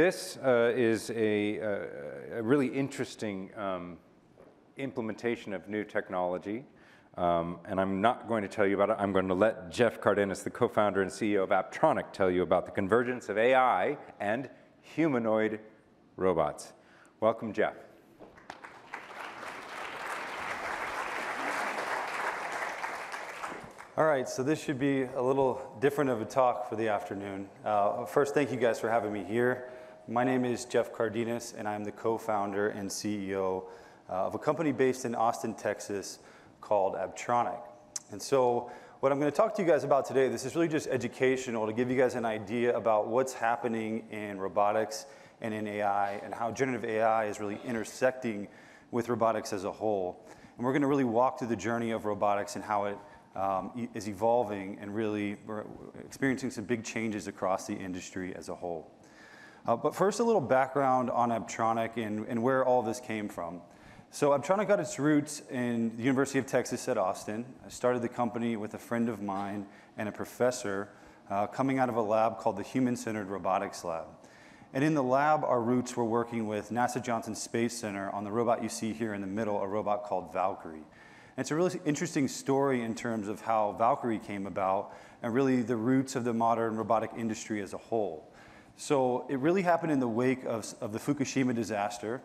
this uh, is a, a, a, really interesting um, implementation of new technology. Um, and I'm not going to tell you about it. I'm going to let Jeff Cardenas, the co-founder and CEO of Apptronik, tell you about the convergence of AI and humanoid robots. Welcome, Jeff. All right, so this should be a little different of a talk for the afternoon. Uh, first, thank you guys for having me here. My name is Jeff Cardenas, and I'm the co-founder and CEO uh, of a company based in Austin, Texas called Apptronik. And so what I'm going to talk to you guys about today, this is really just educational to give you guys an idea about what's happening in robotics and in AI and how generative AI is really intersecting with robotics as a whole. And we're going to really walk through the journey of robotics and how it um, is evolving and really we're experiencing some big changes across the industry as a whole. Uh, but first, a little background on Apptronik and, and where all this came from. So Apptronik got its roots in the University of Texas at Austin. I started the company with a friend of mine and a professor uh, coming out of a lab called the Human Centered Robotics Lab. And in the lab, our roots were working with NASA Johnson Space Center on the robot you see here in the middle, a robot called Valkyrie And it's a really interesting story in terms of how Valkyrie came about and really the roots of the modern robotic industry as a whole. So it really happened in the wake of, of the Fukushima disaster.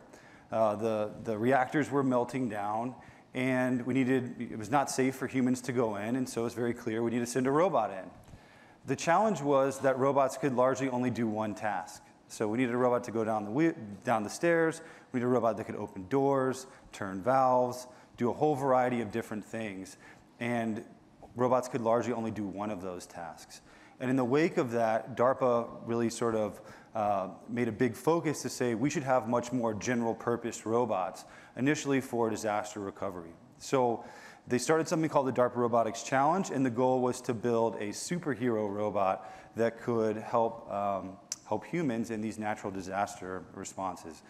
Uh, the, the reactors were melting down and we needed, it was not safe for humans to go in, and so it's very clear we need to send a robot in. The challenge was that robots could largely only do one task. So we needed a robot to go down the, down the stairs, we needed a robot that could open doors, turn valves, do a whole variety of different things. And robots could largely only do one of those tasks. And in the wake of that, DARPA really sort of uh, made a big focus to say we should have much more general purpose robots, initially for disaster recovery. So they started something called the DARPA Robotics Challenge, and the goal was to build a superhero robot that could help, um, help humans in these natural disaster responses.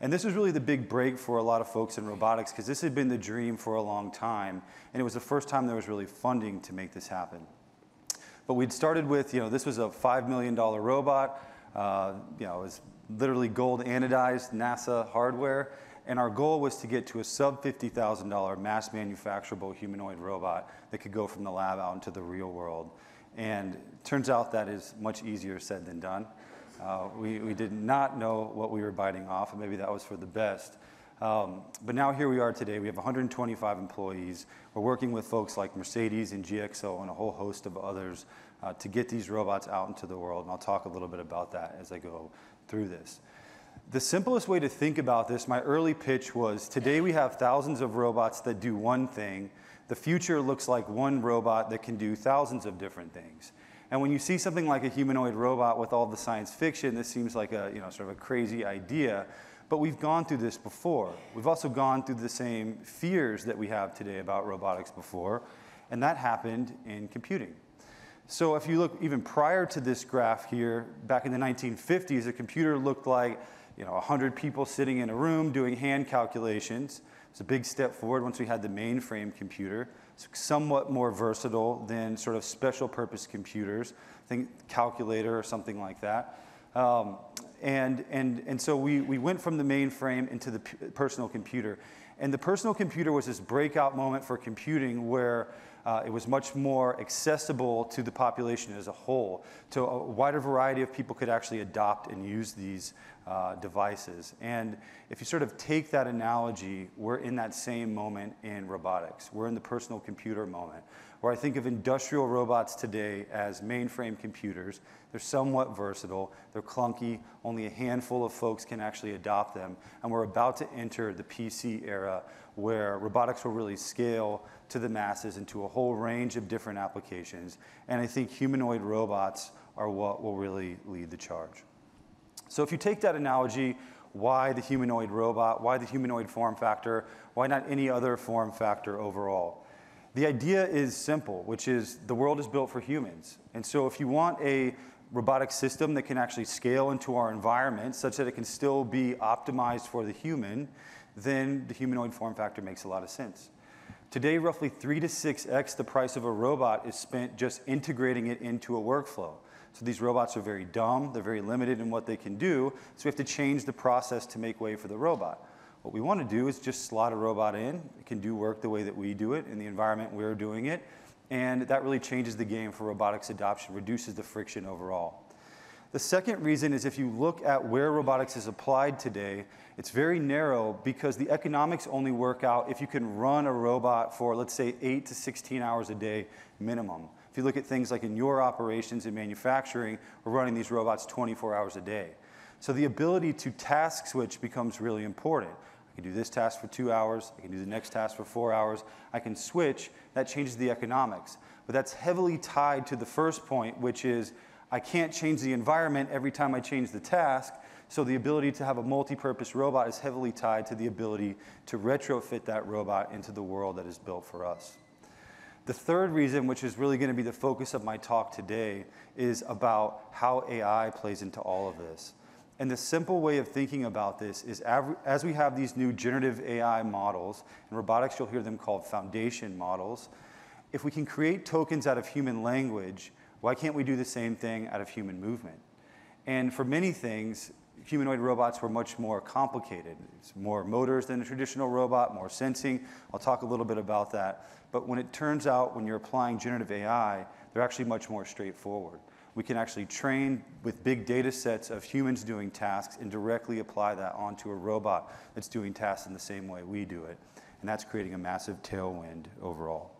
And this was really the big break for a lot of folks in robotics because this had been the dream for a long time. And it was the first time there was really funding to make this happen. But we'd started with, you know, this was a $5 million robot. Uh, you know, it was literally gold anodized NASA hardware. And our goal was to get to a sub $50,000 mass manufacturable humanoid robot that could go from the lab out into the real world. And turns out that is much easier said than done. Uh, we, we did not know what we were biting off, and maybe that was for the best. Um, but now here we are today. We have 125 employees. We're working with folks like Mercedes and GXO and a whole host of others uh, to get these robots out into the world. And I'll talk a little bit about that as I go through this. The simplest way to think about this, my early pitch was today we have thousands of robots that do one thing. The future looks like one robot that can do thousands of different things. And when you see something like a humanoid robot with all the science fiction, this seems like a, you know, sort of a crazy idea. But we've gone through this before. We've also gone through the same fears that we have today about robotics before, and that happened in computing. So if you look even prior to this graph here, back in the 1950s, a computer looked like you know, 100 people sitting in a room doing hand calculations. It's a big step forward once we had the mainframe computer It's somewhat more versatile than sort of special purpose computers, think calculator or something like that. Um, and, and, and so we, we went from the mainframe into the personal computer. And the personal computer was this breakout moment for computing where uh, it was much more accessible to the population as a whole. To a wider variety of people could actually adopt and use these uh, devices. And if you sort of take that analogy, we're in that same moment in robotics. We're in the personal computer moment, where I think of industrial robots today as mainframe computers. They're somewhat versatile, they're clunky, only a handful of folks can actually adopt them. And we're about to enter the PC era where robotics will really scale to the masses into a whole range of different applications. And I think humanoid robots are what will really lead the charge. So if you take that analogy, why the humanoid robot? Why the humanoid form factor? Why not any other form factor overall? The idea is simple, which is the world is built for humans. And so if you want a robotic system that can actually scale into our environment such that it can still be optimized for the human, then the humanoid form factor makes a lot of sense. Today, roughly three to six X the price of a robot is spent just integrating it into a workflow. So these robots are very dumb, they're very limited in what they can do, so we have to change the process to make way for the robot. What we want to do is just slot a robot in. It can do work the way that we do it in the environment we're doing it. And that really changes the game for robotics adoption, reduces the friction overall. The second reason is if you look at where robotics is applied today, it's very narrow because the economics only work out if you can run a robot for, let's say, 8 to 16 hours a day minimum. If you look at things like in your operations in manufacturing, we're running these robots 24 hours a day. So the ability to task switch becomes really important. I can do this task for two hours. I can do the next task for four hours. I can switch. That changes the economics. But that's heavily tied to the first point, which is I can't change the environment every time I change the task. So the ability to have a multi-purpose robot is heavily tied to the ability to retrofit that robot into the world that is built for us. The third reason, which is really going to be the focus of my talk today, is about how AI plays into all of this. And the simple way of thinking about this is as we have these new generative AI models, in robotics you'll hear them called foundation models, if we can create tokens out of human language, why can't we do the same thing out of human movement? And for many things, humanoid robots were much more complicated. It's more motors than a traditional robot, more sensing. I'll talk a little bit about that. But when it turns out when you're applying generative AI, they're actually much more straightforward we can actually train with big data sets of humans doing tasks and directly apply that onto a robot that's doing tasks in the same way we do it. And that's creating a massive tailwind overall.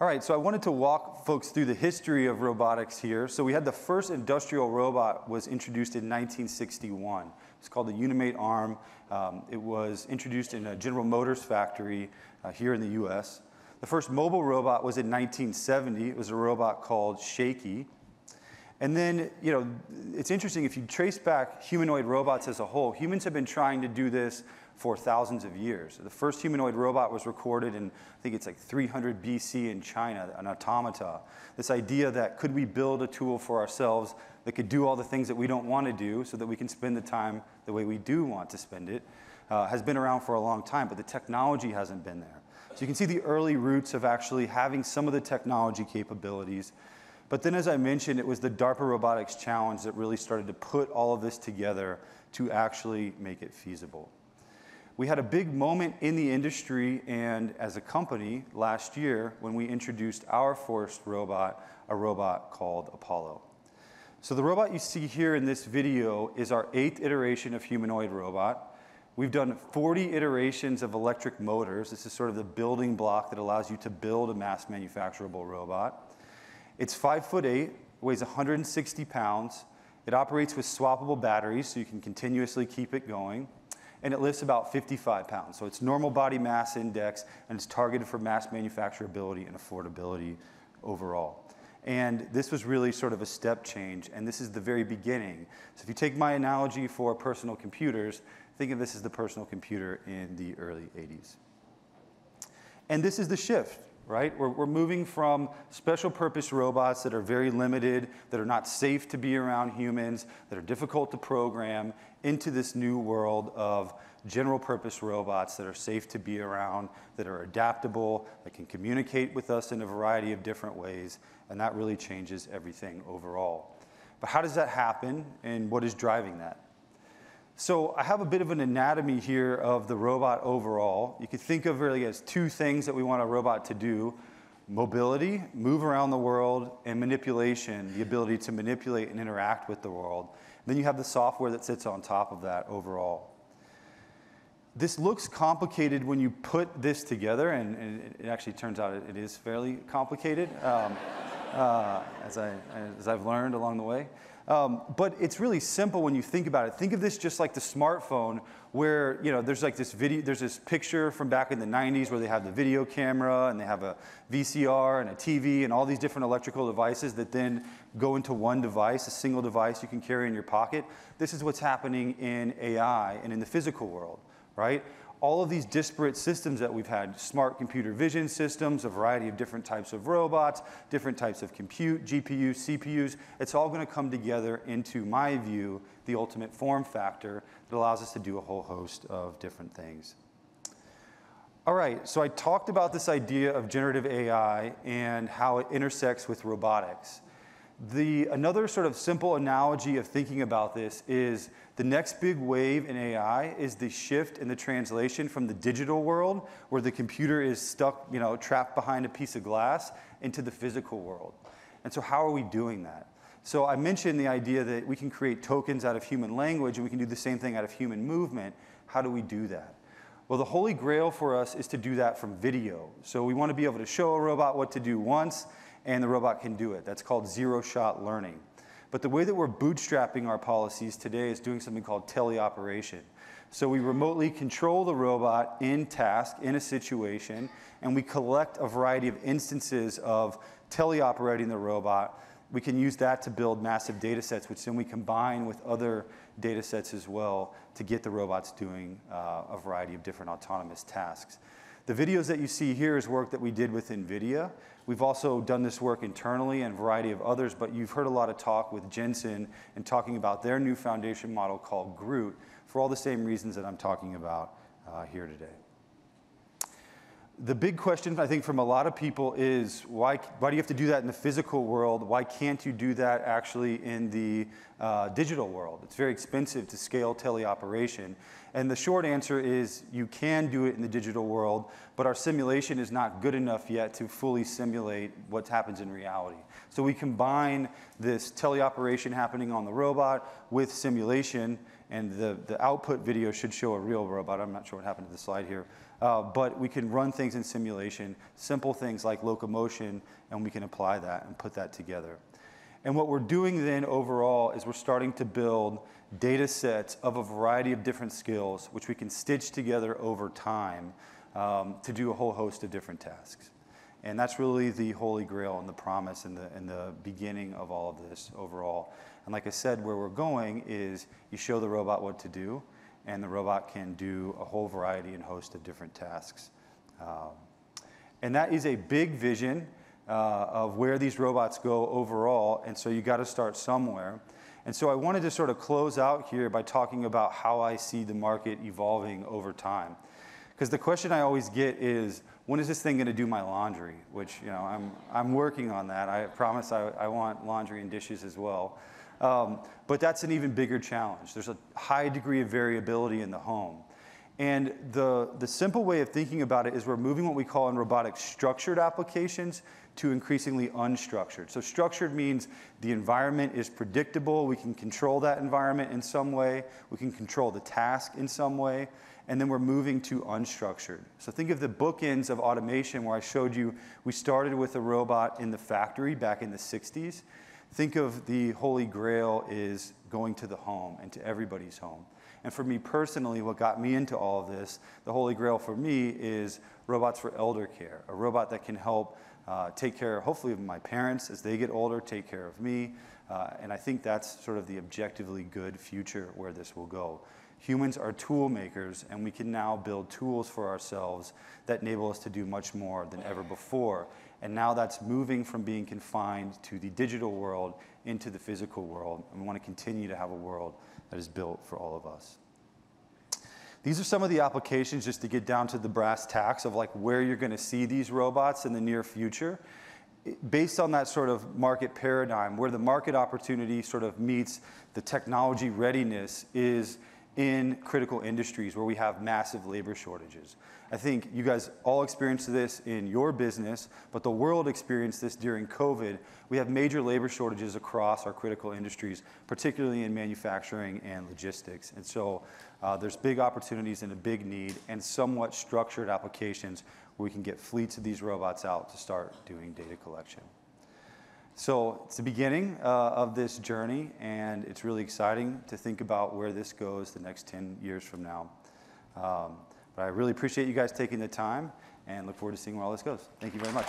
All right, so I wanted to walk folks through the history of robotics here. So we had the first industrial robot was introduced in 1961. It's called the Unimate arm. Um, it was introduced in a General Motors factory uh, here in the US. The first mobile robot was in 1970. It was a robot called Shakey. And then, you know, it's interesting if you trace back humanoid robots as a whole, humans have been trying to do this for thousands of years. The first humanoid robot was recorded in, I think it's like 300 BC in China, an automata. This idea that could we build a tool for ourselves that could do all the things that we don't want to do so that we can spend the time the way we do want to spend it uh, has been around for a long time, but the technology hasn't been there. So you can see the early roots of actually having some of the technology capabilities. But then, as I mentioned, it was the DARPA Robotics Challenge that really started to put all of this together to actually make it feasible. We had a big moment in the industry and as a company last year when we introduced our first robot, a robot called Apollo. So the robot you see here in this video is our eighth iteration of humanoid robot. We've done 40 iterations of electric motors. This is sort of the building block that allows you to build a mass manufacturable robot. It's five foot eight, weighs 160 pounds. It operates with swappable batteries, so you can continuously keep it going. And it lifts about 55 pounds. So it's normal body mass index, and it's targeted for mass manufacturability and affordability overall. And this was really sort of a step change, and this is the very beginning. So if you take my analogy for personal computers, Think of this as the personal computer in the early 80s. And this is the shift, right? We're, we're moving from special purpose robots that are very limited, that are not safe to be around humans, that are difficult to program, into this new world of general purpose robots that are safe to be around, that are adaptable, that can communicate with us in a variety of different ways, and that really changes everything overall. But how does that happen, and what is driving that? So I have a bit of an anatomy here of the robot overall. You could think of really as two things that we want a robot to do. Mobility, move around the world, and manipulation, the ability to manipulate and interact with the world. Then you have the software that sits on top of that overall. This looks complicated when you put this together, and, and it actually turns out it, it is fairly complicated, um, uh, as, I, as I've learned along the way. Um, but it's really simple when you think about it. Think of this just like the smartphone, where you know there's like this video, there's this picture from back in the 90s where they have the video camera and they have a VCR and a TV and all these different electrical devices that then go into one device, a single device you can carry in your pocket. This is what's happening in AI and in the physical world, right? All of these disparate systems that we've had, smart computer vision systems, a variety of different types of robots, different types of compute, GPUs, CPUs, it's all gonna come together into my view, the ultimate form factor that allows us to do a whole host of different things. All right, so I talked about this idea of generative AI and how it intersects with robotics. The, another sort of simple analogy of thinking about this is the next big wave in AI is the shift in the translation from the digital world, where the computer is stuck, you know, trapped behind a piece of glass, into the physical world. And so, how are we doing that? So, I mentioned the idea that we can create tokens out of human language and we can do the same thing out of human movement. How do we do that? Well, the holy grail for us is to do that from video. So, we want to be able to show a robot what to do once and the robot can do it. That's called zero shot learning. But the way that we're bootstrapping our policies today is doing something called teleoperation. So we remotely control the robot in task, in a situation, and we collect a variety of instances of teleoperating the robot. We can use that to build massive data sets, which then we combine with other data sets as well to get the robots doing uh, a variety of different autonomous tasks. The videos that you see here is work that we did with NVIDIA. We've also done this work internally and a variety of others, but you've heard a lot of talk with Jensen and talking about their new foundation model called GR00T for all the same reasons that I'm talking about uh, here today. The big question, I think, from a lot of people is why, why do you have to do that in the physical world? Why can't you do that actually in the uh, digital world? It's very expensive to scale teleoperation. And the short answer is you can do it in the digital world, but our simulation is not good enough yet to fully simulate what happens in reality. So we combine this teleoperation happening on the robot with simulation, and the, the output video should show a real robot. I'm not sure what happened to the slide here. Uh, but we can run things in simulation, simple things like locomotion, and we can apply that and put that together. And what we're doing then overall is we're starting to build data sets of a variety of different skills, which we can stitch together over time um, to do a whole host of different tasks. And that's really the holy grail and the promise and the, and the beginning of all of this overall. And like I said, where we're going is you show the robot what to do, and the robot can do a whole variety and host of different tasks. Um, and that is a big vision uh, of where these robots go overall, and so you got to start somewhere. And so I wanted to sort of close out here by talking about how I see the market evolving over time. Because the question I always get is, when is this thing going to do my laundry? Which, you know, I'm, I'm working on that. I promise I, I want laundry and dishes as well. Um, but that's an even bigger challenge. There's a high degree of variability in the home. And the, the simple way of thinking about it is we're moving what we call in robotics structured applications to increasingly unstructured. So structured means the environment is predictable, we can control that environment in some way, we can control the task in some way, and then we're moving to unstructured. So think of the bookends of automation where I showed you we started with a robot in the factory back in the 60s think of the Holy Grail is going to the home and to everybody's home. And for me personally, what got me into all of this, the Holy Grail for me is robots for elder care, a robot that can help uh, take care, hopefully, of my parents as they get older, take care of me. Uh, and I think that's sort of the objectively good future where this will go. Humans are tool makers, and we can now build tools for ourselves that enable us to do much more than ever before. And now that's moving from being confined to the digital world into the physical world. And we want to continue to have a world that is built for all of us. These are some of the applications just to get down to the brass tacks of like where you're going to see these robots in the near future. Based on that sort of market paradigm, where the market opportunity sort of meets the technology readiness is in critical industries where we have massive labor shortages. I think you guys all experienced this in your business, but the world experienced this during COVID. We have major labor shortages across our critical industries, particularly in manufacturing and logistics. And so uh, there's big opportunities and a big need and somewhat structured applications where we can get fleets of these robots out to start doing data collection. So it's the beginning uh, of this journey, and it's really exciting to think about where this goes the next 10 years from now. Um, but I really appreciate you guys taking the time and look forward to seeing where all this goes. Thank you very much.